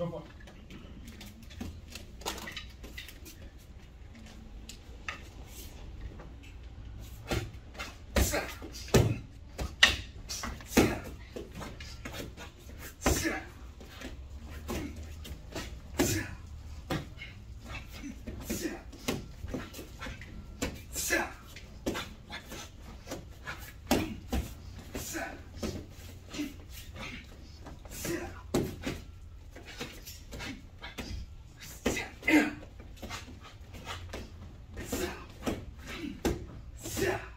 Drop one. Yeah.